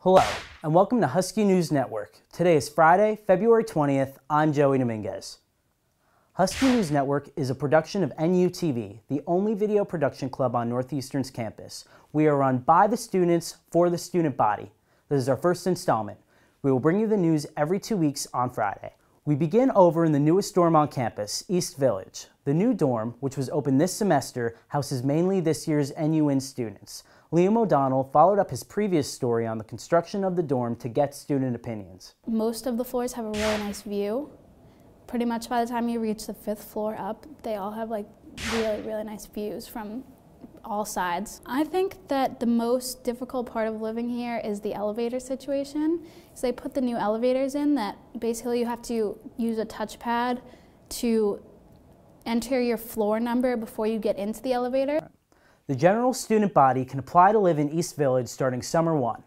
Hello, and welcome to Husky News Network. Today is Friday, February 20th. I'm Joey Dominguez. Husky News Network is a production of NUTV, the only video production club on Northeastern's campus. We are run by the students for the student body. This is our first installment. We will bring you the news every two weeks on Friday. We begin over in the newest dorm on campus, East Village. The new dorm, which was opened this semester, houses mainly this year's NU.in students. Liam O'Donnell followed up his previous story on the construction of the dorm to get student opinions. Most of the floors have a really nice view. Pretty much by the time you reach the fifth floor up, they all have like really, really nice views from all sides. I think that the most difficult part of living here is the elevator situation. So they put the new elevators in that basically you have to use a touchpad to enter your floor number before you get into the elevator. The general student body can apply to live in East Village starting summer one.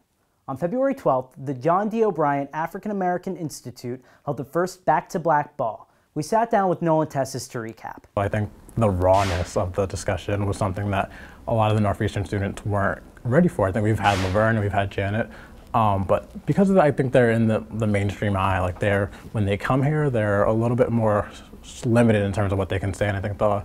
On February 12th, the John D. O'Brien African American Institute held the first Back to Black Ball. We sat down with Nolan Tessis to recap. I think the rawness of the discussion was something that a lot of the Northeastern students weren't ready for. I think we've had Laverne, we've had Janet, um, but because of that, I think they're in the, the mainstream eye. Like they're, when they come here, they're a little bit more limited in terms of what they can say. And I think the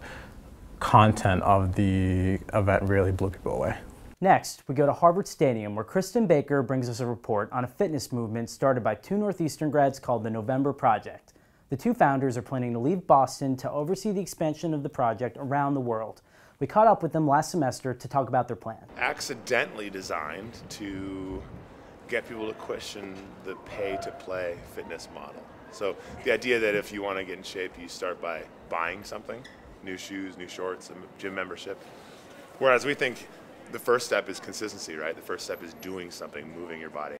content of the event really blew people away. Next, we go to Harvard Stadium where Kristen Baker brings us a report on a fitness movement started by two Northeastern grads called the November Project. The two founders are planning to leave Boston to oversee the expansion of the project around the world. We caught up with them last semester to talk about their plan. Accidentally designed to get people to question the pay to play fitness model. So the idea that if you want to get in shape, you start by buying something new shoes, new shorts, a gym membership. Whereas we think the first step is consistency, right? The first step is doing something, moving your body.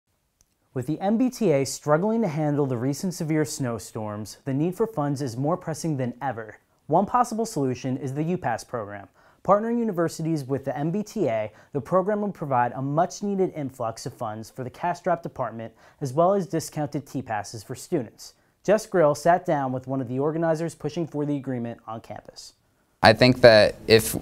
With the MBTA struggling to handle the recent severe snowstorms, the need for funds is more pressing than ever. One possible solution is the UPass program. Partnering universities with the MBTA, the program will provide a much needed influx of funds for the cash drop department as well as discounted T-passes for students. Jess Grill sat down with one of the organizers pushing for the agreement on campus. I think that if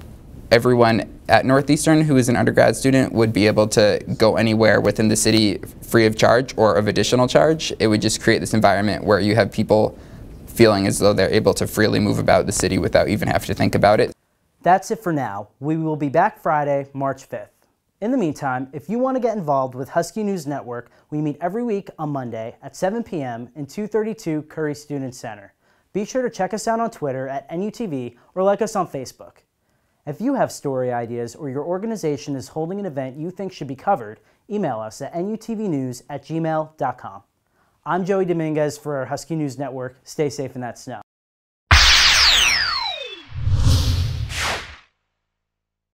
everyone at Northeastern who is an undergrad student would be able to go anywhere within the city free of charge or of additional charge, it would just create this environment where you have people feeling as though they're able to freely move about the city without even having to think about it. That's it for now. We will be back Friday, March 5th. In the meantime, if you want to get involved with Husky News Network, we meet every week on Monday at 7 p.m. in 232 Curry Student Center. Be sure to check us out on Twitter at NUTV or like us on Facebook. If you have story ideas or your organization is holding an event you think should be covered, email us at nutvnews at gmail.com. I'm Joey Dominguez for our Husky News Network. Stay safe in that snow.